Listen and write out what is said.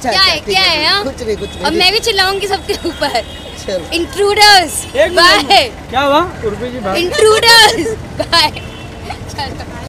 अच्छा क्या अच्छा, है क्या है हाँ? कुछ नहीं कुछ अब मैं भी चिल्लाऊँगी सबके ऊपर। इंट्रूडर्स बाय क्या हुआ? जी इंट्रूडर्स बाय